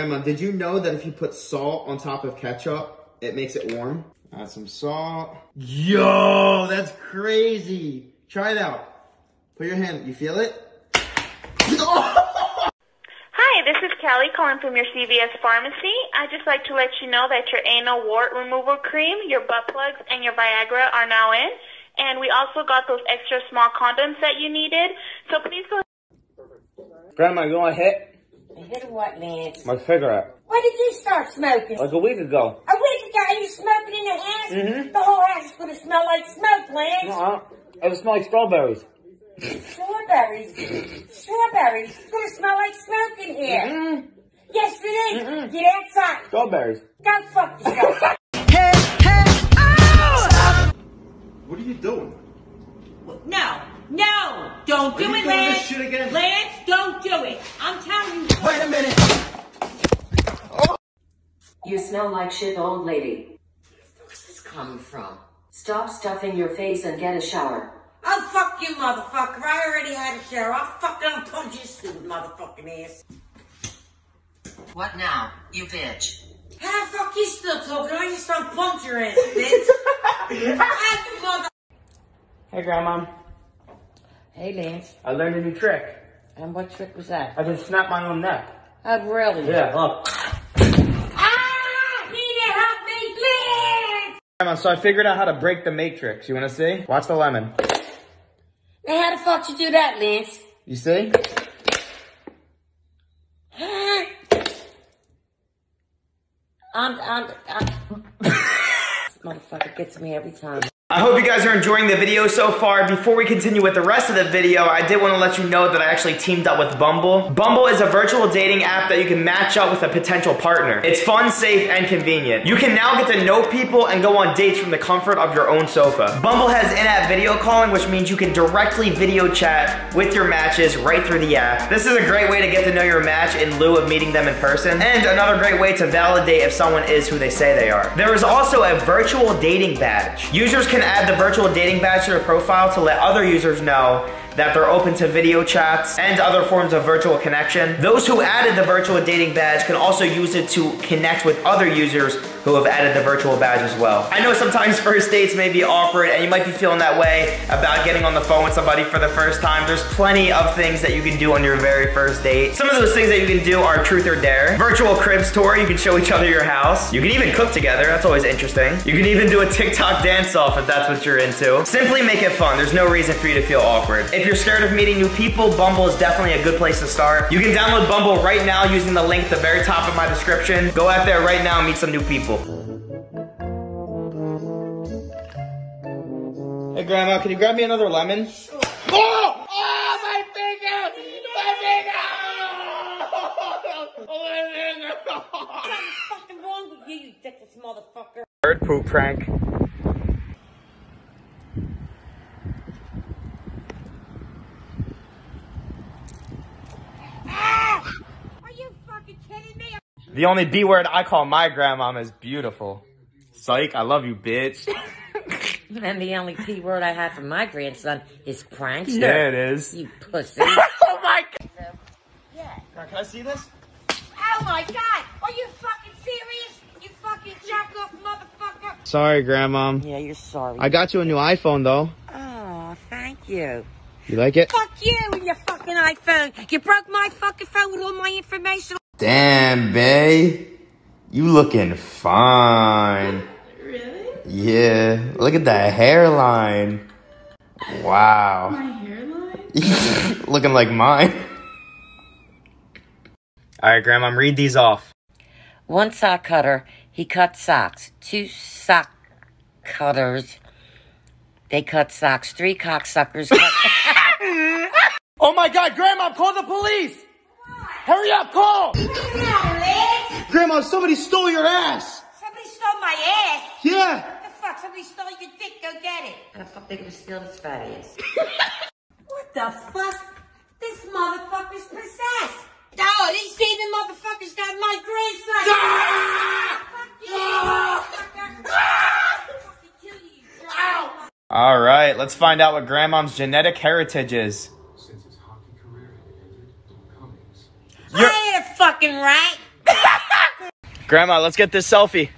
Grandma, did you know that if you put salt on top of ketchup, it makes it warm? Add some salt. Yo, that's crazy. Try it out. Put your hand, you feel it? Hi, this is Kelly calling from your CVS pharmacy. I'd just like to let you know that your anal wart removal cream, your butt plugs, and your Viagra are now in. And we also got those extra small condoms that you needed. So please go Grandma, you want to hit Hit what, Lance? my cigarette? When did you start smoking? Like a week ago. A week ago, are you smoking in the house? Mhm. The whole house is going to smell like smoke, Lance. Uh-uh. It smell like strawberries. Strawberries. Strawberries. It's going to smell like smoke in here. Mm, Yes, it is. Mm-mm. Get outside. strawberries. Go fuck yourself. What are you doing? No, no, don't do you it, Lance. this shit again? Lance, don't do it. I'm telling you. Wait a minute. Oh. You smell like shit, old lady. Where's this coming from? Stop stuffing your face and get a shower. Oh, fuck you, motherfucker. I already had a shower. I'll fucking punch your stupid motherfucking ass. What now, you bitch? How the fuck you still talking? I just don't punch your ass, bitch. You mother- Hey, Grandma. Hey, Lance. I learned a new trick. And what trick was that? I can snap my own neck. Oh, really? Yeah, look. Ah! Need to help me, please! So I figured out how to break the matrix. You want to see? Watch the lemon. Now, how the fuck you do that, Lance? You see? I'm, I'm, I'm... this motherfucker gets me every time. I hope you guys are enjoying the video so far. Before we continue with the rest of the video, I did want to let you know that I actually teamed up with Bumble. Bumble is a virtual dating app that you can match up with a potential partner. It's fun, safe, and convenient. You can now get to know people and go on dates from the comfort of your own sofa. Bumble has in-app video calling, which means you can directly video chat with your matches right through the app. This is a great way to get to know your match in lieu of meeting them in person, and another great way to validate if someone is who they say they are. There is also a virtual dating badge. Users can add the virtual dating badge to their profile to let other users know that they're open to video chats and other forms of virtual connection. Those who added the virtual dating badge can also use it to connect with other users who have added the virtual badge as well. I know sometimes first dates may be awkward and you might be feeling that way about getting on the phone with somebody for the first time. There's plenty of things that you can do on your very first date. Some of those things that you can do are truth or dare, virtual cribs tour, you can show each other your house. You can even cook together, that's always interesting. You can even do a TikTok dance off if that's what you're into. Simply make it fun, there's no reason for you to feel awkward. If you're scared of meeting new people, Bumble is definitely a good place to start. You can download Bumble right now using the link at the very top of my description. Go out there right now and meet some new people. Hey Grandma, can you grab me another lemon? Oh! Oh, my finger! My finger! Oh, What's fucking wrong with you, you dickless motherfucker? Bird poop prank. Ah! Are you fucking kidding me? The only B word I call my grandmom is beautiful. Psych, I love you, bitch. And the only P word I have for my grandson is prankster. Yeah, it is. You pussy. oh my god! yeah. Can I see this? Oh my god! Are you fucking serious? You fucking jack off motherfucker! Sorry, grandmom. Yeah, you're sorry. I got you a new iPhone though. Oh, thank you. You like it? Fuck you and your fucking iPhone. You broke my fucking phone with all my information. Damn, bae. You looking fine. Really? Yeah. Look at that hairline. Wow. My hairline? looking like mine. All right, Grandma, read these off. One sock cutter, he cut socks. Two sock cutters, they cut socks. Three cocksuckers cut. Oh my God, Grandma, call the police! Hurry up, call! Grandma, somebody stole your ass! Somebody stole my ass. Yeah! What the fuck? Somebody stole your dick. Go get it. How the fuck they gonna steal this fat ass? what the fuck? This motherfucker's possessed. Oh, these demon motherfuckers got my grandson. Ah! Fuck you. Fucking ah! kill you, you All right, let's find out what Grandmom's genetic heritage is. I ain't a fucking rat. Grandma, let's get this selfie.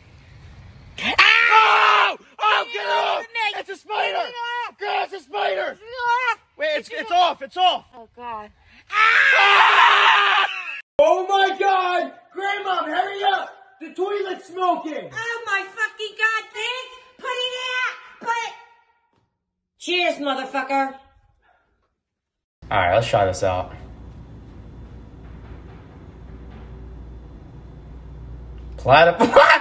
Oh! Oh, get it off! It's a spider! Grandma, it's a spider! Wait, it's, it's off, it's off! Oh, God. Ah! Oh my god! Grandma, hurry up! The toilet's smoking! Oh, my fucking God, Vince! Put it out! Put it... Cheers, motherfucker. Alright, let's try this out. Platypus. What? What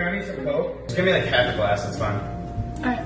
Can me some Coke? Just give me like half a glass, it's fine. Alright.